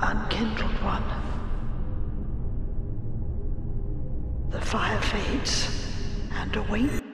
unkindled one. The fire fades and awaits.